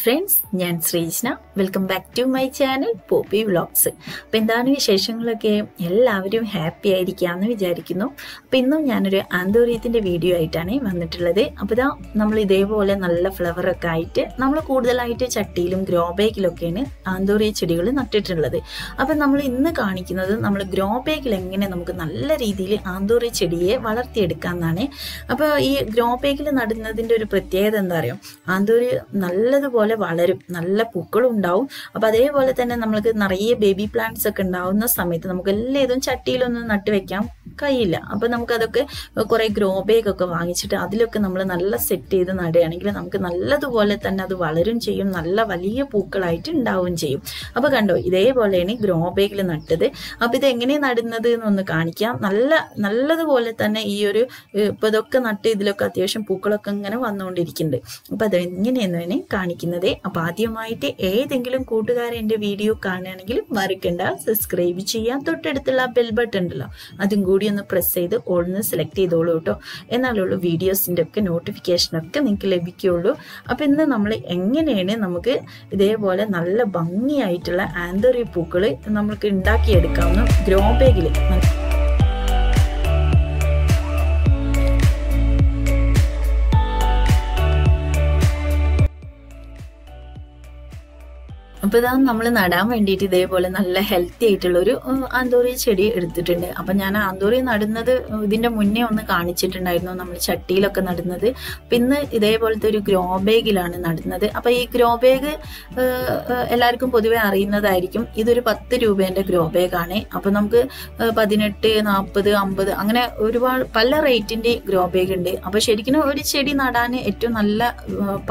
Friends ഞാൻ Sreejna. Welcome back to my channel Poppy vlogs അപ്പം എന്താണ് വിശേഷങ്ങളൊക്കെ? എല്ലാവരും ഹാപ്പി ആയിരിക്കാമെന്ന് വിചാരിക്കുന്നു. അപ്പം ഇന്നും ഞാനൊരു ആന്തോറിയത്തിന്റെ വീഡിയോ ആയിട്ടാണ് വന്നിട്ടുള്ളത്. അപ്പോൾ ഇതാ നമ്മൾ ഇതേപോലെ നല്ല ഫ്ലവറൊക്കെ ആയിട്ട് നമ്മൾ കൂടുതലായിട്ട് ചട്ടിയിലും ഗ്രോ ബാഗിലൊക്കെയാണ് ആന്തോറിയ ചെടികൾ നട്ടിട്ടുള്ളത്. അപ്പം നമ്മൾ ഇന്ന് കാണിക്കുന്നത് നമ്മൾ ഗ്രോ ബാഗിൽ എങ്ങനെ നമുക്ക് നല്ല രീതിയിൽ ആന്തോറിയ ചെടിയെ വളർത്തിയെടുക്കാമെന്നാണ് അപ്പോൾ ഈ ഗ്രോ ബാഗിൽ നടുന്നതിന്റെ ഒരു പ്രത്യേകത എന്താ പറയുക ആന്തോറിയ നല്ലതുപോലെ വളരും. നല്ല പൂക്കളും ഉണ്ടാവും അപ്പൊ അതേപോലെ തന്നെ നമ്മൾക്ക് നിറയെ ബേബി പ്ലാന്റ്സ് ഒക്കെ ഉണ്ടാവുന്ന സമയത്ത് നമുക്ക് എല്ലാതും ചട്ടിയിലൊന്നും നട്ട് വെക്കാൻ കഴിയില്ല. അപ്പൊ നമുക്ക് അതൊക്കെ കുറെ ഗ്രോ ബാഗ് ഒക്കെ വാങ്ങിച്ചിട്ട് അതിലൊക്കെ നമ്മൾ നല്ല സെറ്റ് ചെയ്ത് നടുകയാണെങ്കിൽ നമുക്ക് നല്ലതുപോലെ തന്നെ അത് വളരും ചെയ്യും. നല്ല വലിയ പൂക്കളായിട്ട് ഉണ്ടാവുകയും ചെയ്യും. അപ്പൊ കണ്ടോ ഇതേപോലെയാണ് ഗ്രോ ബാഗിൽ നട്ടത്. അപ്പൊ ഇത് എങ്ങനെ നടുന്നത് എന്നൊന്ന് കാണിക്കാം. നല്ല നല്ലതുപോലെ തന്നെ ഈ ഒരു ഇപ്പൊ ഇതൊക്കെ നട്ട് ഇതിലൊക്കെ അത്യാവശ്യം പൂക്കളൊക്കെ ഇങ്ങനെ വന്നുകൊണ്ടിരിക്കുന്നുണ്ട്. അപ്പൊ അത് എങ്ങനെയെന്ന് തന്നെ കാണിക്കുന്നത് അപ്പൊ ആദ്യമായിട്ട് ഏതെങ്കിലും കൂട്ടുകാരെ എന്റെ വീഡിയോ കാണുകയാണെങ്കിൽ മറക്കണ്ട. സബ്സ്ക്രൈബ് ചെയ്യാൻ തൊട്ടടുത്തുള്ള ബെൽ ബട്ടൺ ഉണ്ടല്ലോ. അതും കൂടി ഒന്ന് പ്രസ് ചെയ്ത് ഓൾന്ന് സെലക്ട് ചെയ്തോളൂ കേട്ടോ. എന്നാലുള്ള വീഡിയോസിന്റെ ഒക്കെ നോട്ടിഫിക്കേഷൻ ഒക്കെ നിങ്ങൾക്ക് ലഭിക്കുകയുള്ളൂ. അപ്പൊ ഇന്ന് നമ്മൾ എങ്ങനെയാണ് നമുക്ക് ഇതേപോലെ നല്ല ഭംഗിയായിട്ടുള്ള ആന്തറി പൂക്കൾ നമുക്ക് ഉണ്ടാക്കിയെടുക്കാവുന്ന ഗ്രോ ബാഗിൽ അപ്പൊ ഇതാ നമ്മൾ നടാൻ വേണ്ടിയിട്ട് ഇതേപോലെ നല്ല ഹെൽത്തി ആയിട്ടുള്ള ഒരു ആന്തോറി ചെടി എടുത്തിട്ടുണ്ട്. അപ്പൊ ഞാൻ ആന്തോറി നടുന്നത് ഇതിന്റെ മുന്നേ ഒന്ന് കാണിച്ചിട്ടുണ്ടായിരുന്നു നമ്മൾ ചട്ടിയിലൊക്കെ നടുന്നത്. പിന്നെ ഇതേപോലത്തെ ഒരു ഗ്രോ ബാഗിലാണ് നടുന്നത്. അപ്പൊ ഈ ഗ്രോ ബാഗ് എല്ലാവർക്കും പൊതുവെ അറിയുന്നതായിരിക്കും. ഇതൊരു പത്ത് രൂപേന്റെ ഗ്രോ ബാഗാണ് അപ്പൊ നമുക്ക് പതിനെട്ട് നാൽപ്പത് അമ്പത് അങ്ങനെ ഒരുപാട് പല റേറ്റിന്റെ ഗ്രോ ബാഗ് ഉണ്ട്. അപ്പൊ ശരിക്കും ഒരു ചെടി നടാൻ ഏറ്റവും നല്ല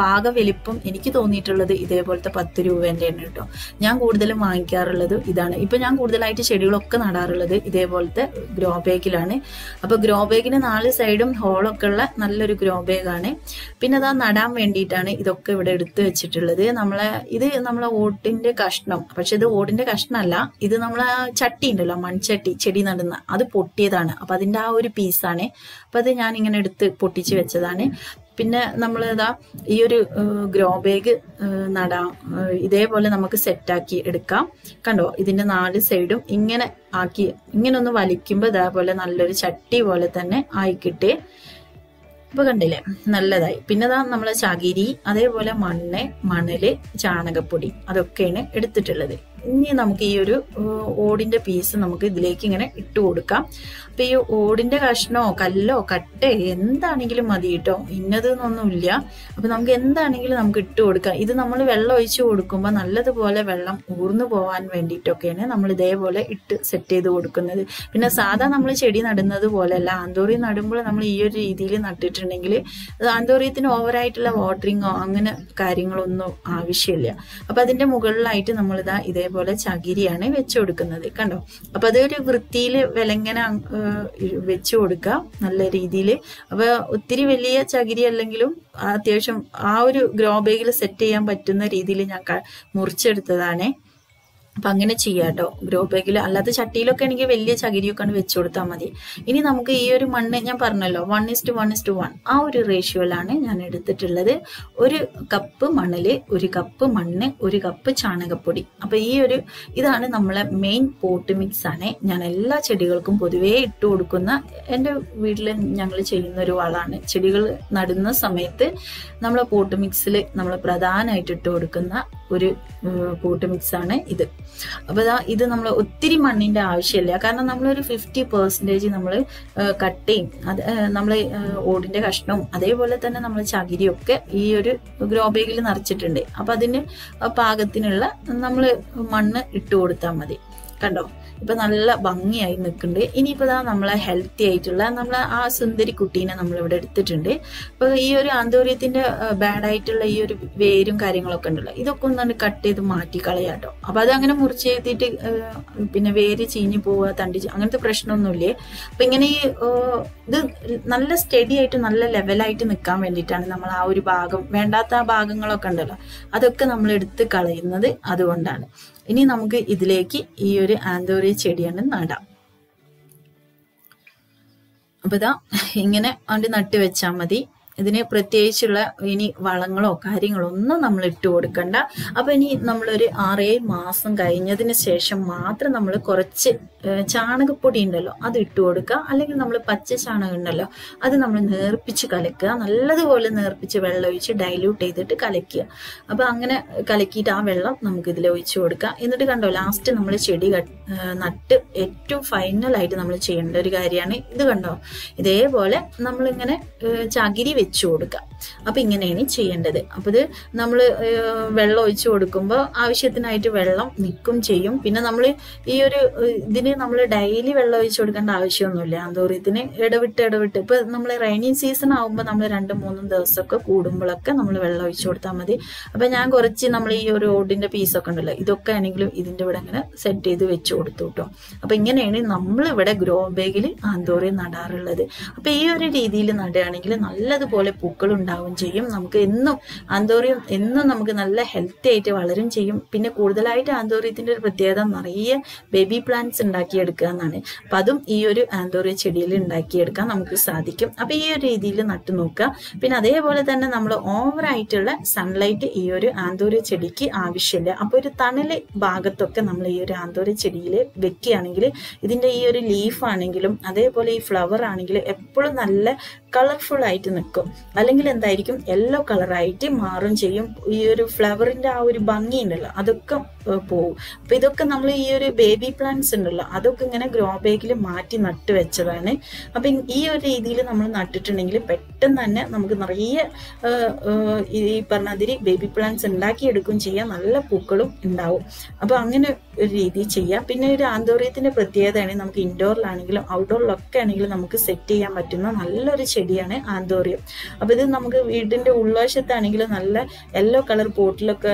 പാക വലിപ്പം എനിക്ക് തോന്നിയിട്ടുള്ളത് ഇതേപോലത്തെ പത്ത് രൂപേന്റെ കേട്ടോ ഞാൻ കൂടുതലും വാങ്ങിക്കാറുള്ളത് ഇതാണ്. ഇപ്പൊ ഞാൻ കൂടുതലായിട്ട് ചെടികളൊക്കെ നടാറുള്ളത് ഇതേപോലത്തെ ഗ്രോ ബാഗിലാണ്. അപ്പൊ ഗ്രോ ബാഗിന് നാല് സൈഡും ഹോളൊക്കെ ഉള്ള നല്ലൊരു ഗ്രോ ബാഗാണ്. പിന്നെ അതാ നടാൻ വേണ്ടിയിട്ടാണ് ഇതൊക്കെ ഇവിടെ എടുത്തു വെച്ചിട്ടുള്ളത്. നമ്മളെ ഇത് നമ്മളെ ഓട്ടിന്റെ കഷ്ണം. പക്ഷെ ഇത് ഓടിന്റെ കഷ്ണമല്ല. ഇത് നമ്മളെ ചട്ടി ഉണ്ടല്ലോ മൺചട്ടി ചെടി നടുന്ന അത് പൊട്ടിയതാണ്. അപ്പൊ അതിന്റെ ആ ഒരു പീസാണ് അപ്പൊ അത് ഞാൻ ഇങ്ങനെ എടുത്ത് പൊട്ടിച്ച് വെച്ചതാണ്. പിന്നെ നമ്മൾ ഇതാ ഈ ഒരു ഗ്രോ ബാഗ് നടാം ഇതേപോലെ നമുക്ക് സെറ്റാക്കി എടുക്കാം. കണ്ടോ? ഇതിന്റെ നാല് സൈഡും ഇങ്ങനെ ആക്കി ഇങ്ങനെ ഒന്ന് വലിക്കുമ്പോൾ ഇതേപോലെ നല്ലൊരു ചട്ടി പോലെ തന്നെ ആയിക്കിട്ടേ ഇപ്പൊ കണ്ടില്ലേ? നല്ലതായി. പിന്നെ ഇതാ നമ്മളെ ചകിരി അതേപോലെ മണ്ണ് മണൽ ചാണകപ്പൊടി അതൊക്കെയാണ് എടുത്തിട്ടുള്ളത്. ഇനി നമുക്ക് ഈ ഒരു ഓടിന്റെ പീസ് നമുക്ക് ഇതിലേക്ക് ഇങ്ങനെ ഇട്ട് കൊടുക്കാം. അപ്പൊ ഈ ഓടിന്റെ കഷ്ണോ കല്ലോ കട്ട എന്താണെങ്കിലും മതി കേട്ടോ. ഇന്നത് എന്നൊന്നുമില്ല അപ്പൊ നമുക്ക് എന്താണെങ്കിലും നമുക്ക് ഇട്ട് കൊടുക്കാം. ഇത് നമ്മൾ വെള്ളം ഒഴിച്ച് കൊടുക്കുമ്പോൾ നല്ലതുപോലെ വെള്ളം ഊർന്നു പോവാൻ വേണ്ടിയിട്ടൊക്കെയാണ് നമ്മൾ ഇതേപോലെ ഇട്ട് സെറ്റ് ചെയ്ത് കൊടുക്കുന്നത്. പിന്നെ സാധാ നമ്മൾ ചെടി നടുന്നത് പോലെയല്ല. ആന്തോറി നടുമ്പോൾ നമ്മൾ ഈ ഒരു രീതിയിൽ നട്ടിട്ടുണ്ടെങ്കിൽ ആന്തോറിയത്തിന് ഓവറായിട്ടുള്ള വാട്ടറിങ്ങോ അങ്ങനെ കാര്യങ്ങളൊന്നും ആവശ്യമില്ല. അപ്പൊ അതിന്റെ മുകളിലായിട്ട് നമ്മളിതാ ഇതേ ഇതേപോലെ ചകിരിയാണ് വെച്ചു കൊടുക്കുന്നത് കണ്ടോ? അപ്പൊ അതൊരു വൃത്തിയിൽ വിലങ്ങനെ വെച്ചു കൊടുക്കുക നല്ല രീതിയിൽ അപ്പൊ ഒത്തിരി വലിയ ചകിരി അല്ലെങ്കിലും അത്യാവശ്യം ആ ഒരു ഗ്രോ ബാഗിൽ സെറ്റ് ചെയ്യാൻ പറ്റുന്ന രീതിയിൽ ഞാൻ മുറിച്ചെടുത്തതാണേ. അപ്പൊ അങ്ങനെ ചെയ്യാം കേട്ടോ ഗ്രോ ബാഗിൽ അല്ലാത്ത ചട്ടിയിലൊക്കെ ആണെങ്കിൽ വലിയ ചകിരിയൊക്കെ വെച്ചു കൊടുത്താൽ മതി. ഇനി നമുക്ക് ഈ ഒരു മണ്ണ് ഞാൻ പറഞ്ഞല്ലോ one is to one is to one ആ ഒരു റേഷ്യോയിലാണ് ഞാൻ എടുത്തിട്ടുള്ളത്. ഒരു കപ്പ് മണൽ ഒരു കപ്പ് മണ്ണ് ഒരു കപ്പ് ചാണകപ്പൊടി. അപ്പൊ ഈ ഒരു ഇതാണ് നമ്മളെ മെയിൻ പോട്ട് മിക്സ് ആണ്. ഞാൻ എല്ലാ ചെടികൾക്കും പൊതുവേ ഇട്ട് കൊടുക്കുന്ന എന്റെ വീട്ടിൽ ഞങ്ങൾ ചെയ്യുന്ന ഒരു വളമാണ്. ചെടികൾ നടുന്ന സമയത്ത് നമ്മളെ പോട്ട് മിക്സിൽ നമ്മൾ പ്രധാനമായിട്ട് ഇട്ട് കൊടുക്കുന്ന ഒരു പോട്ട് മിക്സ് ആണ് ഇത്. അപ്പൊ ഇതാ ഇത് നമ്മൾ ഒത്തിരി മണ്ണിന്റെ ആവശ്യമില്ല. കാരണം നമ്മളൊരു ഫിഫ്റ്റി പെർസെന്റേജ് നമ്മൾ കട്ടയും അത് നമ്മൾ ഓടിന്റെ കഷ്ണവും അതേപോലെ തന്നെ നമ്മൾ ചകിരിയൊക്കെ ഈ ഒരു ഗ്രോ ബാഗിൽ നിറച്ചിട്ടുണ്ട്. അപ്പൊ അതിന് പാകത്തിനുള്ള നമ്മൾ മണ്ണ് ഇട്ട് കൊടുത്താൽ മതി. കണ്ടോ? ഇപ്പൊ നല്ല ഭംഗിയായി നിൽക്കുന്നുണ്ട്. ഇനിയിപ്പോ ഇതാ നമ്മളെ ഹെൽത്തി ആയിട്ടുള്ള നമ്മളെ ആ സുന്ദരി കുട്ടീനെ നമ്മൾ ഇവിടെ എടുത്തിട്ടുണ്ട്. അപ്പൊ ഈ ഒരു ആന്തോര്യത്തിന്റെ ബാഡ് ആയിട്ടുള്ള ഈ ഒരു വേരും കാര്യങ്ങളൊക്കെ ഉണ്ടല്ലോ ഇതൊക്കെ ഒന്നാണ് കട്ട് ചെയ്ത് മാറ്റി കളയാട്ടോ അപ്പൊ അതങ്ങനെ മുറിച്ച് എഴുതിയിട്ട് പിന്നെ വേര് ചീഞ്ഞു പോവുക തണ്ടി അങ്ങനത്തെ പ്രശ്നമൊന്നുമില്ലേ? അപ്പൊ ഇങ്ങനെ ഈ ഇത് നല്ല സ്റ്റഡി ആയിട്ട് നല്ല ലെവലായിട്ട് നിൽക്കാൻ വേണ്ടിയിട്ടാണ് നമ്മൾ ആ ഒരു ഭാഗം വേണ്ടാത്ത ഭാഗങ്ങളൊക്കെ ഉണ്ടല്ലോ അതൊക്കെ നമ്മൾ എടുത്ത് കളയുന്നത് അതുകൊണ്ടാണ്. ഇനി നമുക്ക് ഇതിലേക്ക് ഈ ഒരു ആന്തോറി ചെടിയാണ് നടാം. അപ്പൊ ഇതാ ഇങ്ങനെ അത് നട്ടുവെച്ചാൽ മതി. ഇതിന് പ്രത്യേകിച്ചുള്ള ഇനി വളങ്ങളോ കാര്യങ്ങളോ ഒന്നും നമ്മൾ ഇട്ട് കൊടുക്കണ്ട. അപ്പൊ ഇനി നമ്മളൊരു ആറേഴ് മാസം കഴിഞ്ഞതിന് ശേഷം മാത്രം നമ്മൾ കുറച്ച് ചാണകപ്പൊടി ഉണ്ടല്ലോ അത് ഇട്ട് കൊടുക്കുക. അല്ലെങ്കിൽ നമ്മൾ പച്ച ചാണകം ഉണ്ടല്ലോ അത് നമ്മൾ നേർപ്പിച്ച് കലക്കുക. നല്ലതുപോലെ നേർപ്പിച്ച് വെള്ളം ഒഴിച്ച് ഡൈല്യൂട്ട് ചെയ്തിട്ട് കലക്കുക. അപ്പൊ അങ്ങനെ കലക്കിയിട്ട് ആ വെള്ളം നമുക്ക് ഇതിൽ ഒഴിച്ചു കൊടുക്കുക. എന്നിട്ട് കണ്ടോ ലാസ്റ്റ് നമ്മൾ ചെടി നട്ട് ഏറ്റവും ഫൈനലായിട്ട് നമ്മൾ ചെയ്യേണ്ട ഒരു കാര്യമാണ്. ഇത് കണ്ടോ ഇതേപോലെ നമ്മളിങ്ങനെ ചകിരി വെച്ചു കൊടുക്കുക അപ്പൊ ഇങ്ങനെയാണ് ചെയ്യേണ്ടത്. അപ്പോൾ ഇത് നമ്മൾ വെള്ളം ഒഴിച്ചു കൊടുക്കുമ്പോൾ ആവശ്യത്തിനായിട്ട് വെള്ളം നിൽക്കും ചെയ്യും. പിന്നെ നമ്മൾ ഈ ഒരു ഇതിന് നമ്മൾ ഡെയിലി വെള്ളം ഒഴിച്ചു കൊടുക്കേണ്ട ആവശ്യമൊന്നുമില്ല. അന്തോറിയത്തിന് ഇടവിട്ട് ഇടവിട്ട്. ഇപ്പൊ നമ്മൾ റൈനിങ് സീസൺ ആകുമ്പോൾ നമ്മൾ രണ്ടും മൂന്നും ദിവസമൊക്കെ കൂടുമ്പോഴൊക്കെ നമ്മൾ വെള്ളം ഒഴിച്ചു കൊടുത്താൽ മതി. അപ്പൊ ഞാൻ കുറച്ച് നമ്മൾ ഈ ഒരു ഓടിന്റെ പീസൊക്കെ ഉണ്ടല്ലോ ഇതൊക്കെ ആണെങ്കിലും ഇതിന്റെ ഇവിടെ ഇങ്ങനെ സെറ്റ് ചെയ്ത് വെച്ച് കൊടുത്തു കേട്ടോ അപ്പൊ ഇങ്ങനെയാണ് നമ്മൾ ഇവിടെ ഗ്രോ ബാഗിൽ ആന്തോറി നടാറുള്ളത്. അപ്പൊ ഈ ഒരു രീതിയിൽ നടുകയാണെങ്കിൽ നല്ലതുപോലെ പൂക്കൾ ഉണ്ടാവുകയും ചെയ്യും. നമുക്ക് എന്നും ആന്തോറിയം എന്നും നമുക്ക് നല്ല ഹെൽത്തി ആയിട്ട് വളരും ചെയ്യും. പിന്നെ കൂടുതലായിട്ട് ആന്തോറിയത്തിന്റെ ഒരു പ്രത്യേകത നിറയെ ബേബി പ്ലാന്റ്സ് ഉണ്ടാക്കിയെടുക്കുക എന്നാണ്. അപ്പൊ അതും ഈ ഒരു ആന്തോറിയ ചെടിയിൽ ഉണ്ടാക്കിയെടുക്കാൻ നമുക്ക് സാധിക്കും. അപ്പൊ ഈ ഒരു രീതിയിൽ നട്ടു നോക്കുക. പിന്നെ അതേപോലെ തന്നെ നമ്മൾ ഓവർ ആയിട്ടുള്ള സൺലൈറ്റ് ഈ ഒരു ആന്തോറിയ ചെടിക്ക് ആവശ്യമില്ല. അപ്പൊ ഒരു തണൽ ഭാഗത്തൊക്കെ നമ്മൾ ഈ ഒരു ആന്തോറിയ ചെടിയിൽ വെക്കുകയാണെങ്കിൽ ഇതിന്റെ ഈ ഒരു ലീഫ് ആണെങ്കിലും അതേപോലെ ഈ ഫ്ലവർ ആണെങ്കിലും എപ്പോഴും നല്ല കളർഫുൾ ആയിട്ട് നിൽക്കും അല്ലെങ്കിൽ എന്തായിരിക്കും? യെല്ലോ കളറായിട്ട് മാറും ചെയ്യും. ഈ ഒരു ഫ്ലവറിന്റെ ആ ഒരു ഭംഗി ഉണ്ടല്ലോ അതൊക്കെ പോവും. അപ്പൊ ഇതൊക്കെ നമ്മൾ ഈ ഒരു ബേബി പ്ലാന്റ്സ് ഉണ്ടല്ലോ അതൊക്കെ ഇങ്ങനെ ഗ്രോ ബാഗിൽ മാറ്റി നട്ട് വെച്ചതാണ്. അപ്പൊ ഈ ഒരു രീതിയിൽ നമ്മൾ നട്ടിട്ടുണ്ടെങ്കിൽ പെട്ടെന്ന് തന്നെ നമുക്ക് നിറയെ ഈ പറഞ്ഞതിരി ബേബി പ്ലാന്റ്സ് ഉണ്ടാക്കിയെടുക്കും ചെയ്യാം. നല്ല പൂക്കളും ഉണ്ടാവും. അപ്പൊ അങ്ങനെ ഒരു രീതി ചെയ്യാം. പിന്നെ ഒരു ആന്തോറിയത്തിന്റെ പ്രത്യേകതയാണ് നമുക്ക് ഇൻഡോറിലാണെങ്കിലും ഔട്ട്ഡോറിലൊക്കെ ആണെങ്കിലും നമുക്ക് സെറ്റ് ചെയ്യാൻ പറ്റുന്ന നല്ലൊരു ചെടിയാണ് ആന്തോറിയം. അപ്പൊ ഇത് നമുക്ക് വീടിന്റെ ഉള്ളവശത്താണെങ്കിലും നല്ല യെല്ലോ കളർ പോട്ടിലൊക്കെ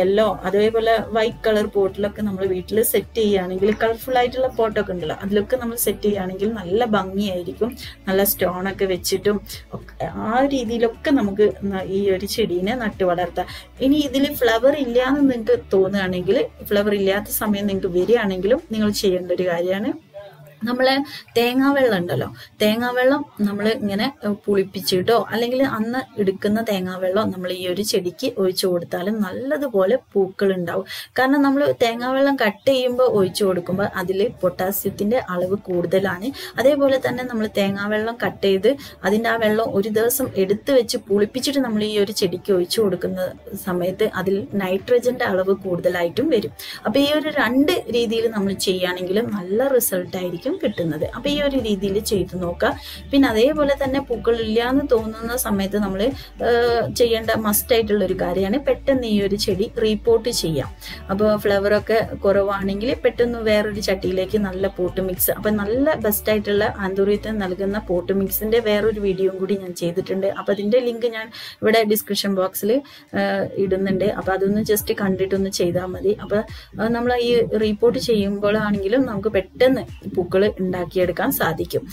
യെല്ലോ അതേപോലെ വൈറ്റ് കളർ പോട്ടിലൊക്കെ നമ്മൾ വീട്ടിൽ സെറ്റ് ചെയ്യുകയാണെങ്കിൽ കളർഫുൾ ആയിട്ടുള്ള പോട്ടൊക്കെ ഉണ്ടല്ലോ അതിലൊക്കെ നമ്മൾ സെറ്റ് ചെയ്യുകയാണെങ്കിൽ നല്ല ഭംഗിയായിരിക്കും. നല്ല സ്റ്റോൺ ഒക്കെ വെച്ചിട്ടും ആ രീതിയിലൊക്കെ നമുക്ക് ഈ ഒരു ചെടീനെ നട്ടു വളർത്താം. ഇനി ഇതിൽ ഫ്ലവർ ഇല്ല എന്ന് നിങ്ങൾക്ക് തോന്നുകയാണെങ്കിൽ ഫ്ലവർ ഇല്ലാത്ത സമയം നിങ്ങൾക്ക് വരികയാണെങ്കിലും നിങ്ങൾ ചെയ്യേണ്ട ഒരു കാര്യമാണ്. നമ്മളെ തേങ്ങാവെള്ളം ഉണ്ടല്ലോ തേങ്ങാവെള്ളം നമ്മൾ ഇങ്ങനെ പുളിപ്പിച്ചിട്ടോ അല്ലെങ്കിൽ അന്ന് എടുക്കുന്ന തേങ്ങാവെള്ളം നമ്മൾ ഈ ഒരു ചെടിക്ക് ഒഴിച്ചു കൊടുത്താലും നല്ലതുപോലെ പൂക്കൾ ഉണ്ടാവും കാരണം നമ്മൾ തേങ്ങാവെള്ളം കട്ട് ചെയ്യുമ്പോൾ ഒഴിച്ചു കൊടുക്കുമ്പോൾ അതിൽ പൊട്ടാസ്യത്തിന്റെ അളവ് കൂടുതലാണ്. അതേപോലെ തന്നെ നമ്മൾ തേങ്ങാവെള്ളം കട്ട് ചെയ്ത് അതിന്റെ ആ വെള്ളം ഒരു ദിവസം എടുത്തു വെച്ച് പുളിപ്പിച്ചിട്ട് നമ്മൾ ഈ ഒരു ചെടിക്ക് ഒഴിച്ചു കൊടുക്കുന്ന സമയത്ത് അതിൽ നൈട്രജന്റെ അളവ് കൂടുതലായിട്ടും വരും. അപ്പൊ ഈ ഒരു രണ്ട് രീതിയിൽ നമ്മൾ ചെയ്യുകയാണെങ്കിൽ നല്ല റിസൾട്ട് ആയിരിക്കും കിട്ടുന്നത്. അപ്പൊ ഈ ഒരു രീതിയിൽ ചെയ്തു നോക്കുക. പിന്നെ അതേപോലെ തന്നെ പൂക്കൾ ഇല്ല എന്ന് തോന്നുന്ന സമയത്ത് നമ്മൾ ചെയ്യേണ്ട മസ്റ്റ് ആയിട്ടുള്ള ഒരു കാര്യമാണ് പെട്ടെന്ന് ഈ ഒരു ചെടി റീപോർട്ട് ചെയ്യാം. അപ്പോൾ ഫ്ലവറൊക്കെ കുറവാണെങ്കിൽ പെട്ടെന്ന് വേറൊരു ചട്ടിയിലേക്ക് നല്ല പോട്ട് മിക്സ് അപ്പൊ നല്ല ബെസ്റ്റ് ആയിട്ടുള്ള ആന്തൂറിയത്തിന് നൽകുന്ന പോട്ട് മിക്സിന്റെ വേറൊരു വീഡിയോയും കൂടി ഞാൻ ചെയ്തിട്ടുണ്ട്. അപ്പൊ അതിന്റെ ലിങ്ക് ഞാൻ ഇവിടെ ഡിസ്ക്രിപ്ഷൻ ബോക്സിൽ ഇടുന്നുണ്ട്. അപ്പൊ അതൊന്ന് ജസ്റ്റ് കണ്ടിട്ടൊന്ന് ചെയ്താൽ മതി. അപ്പൊ നമ്മൾ ഈ റീപോർട്ട് ചെയ്യുമ്പോഴാണെങ്കിലും നമുക്ക് പെട്ടെന്ന് പൂക്കൾ ഉണ്ടാക്കിയെടുക്കാൻ സാധിക്കും.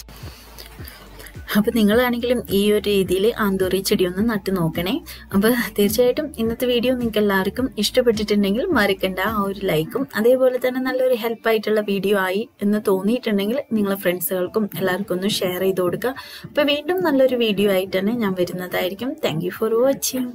അപ്പൊ നിങ്ങളാണെങ്കിലും ഈ ഒരു രീതിയിൽ ആന്തൂറി ചെടി ഒന്ന് നട്ടു നോക്കണേ. അപ്പൊ തീർച്ചയായിട്ടും ഇന്നത്തെ വീഡിയോ നിങ്ങൾക്ക് എല്ലാവർക്കും ഇഷ്ടപ്പെട്ടിട്ടുണ്ടെങ്കിൽ മറക്കണ്ട. ആ ഒരു ലൈക്കും അതേപോലെ തന്നെ നല്ലൊരു ഹെൽപ്പ് ആയിട്ടുള്ള വീഡിയോ ആയി എന്ന് തോന്നിയിട്ടുണ്ടെങ്കിൽ നിങ്ങളെ ഫ്രണ്ട്സുകൾക്കും എല്ലാവർക്കും ഒന്ന് ഷെയർ ചെയ്ത് കൊടുക്കുക. അപ്പൊ വീണ്ടും നല്ലൊരു വീഡിയോ ആയിട്ട് തന്നെ ഞാൻ വരുന്നതായിരിക്കും. Thank for watching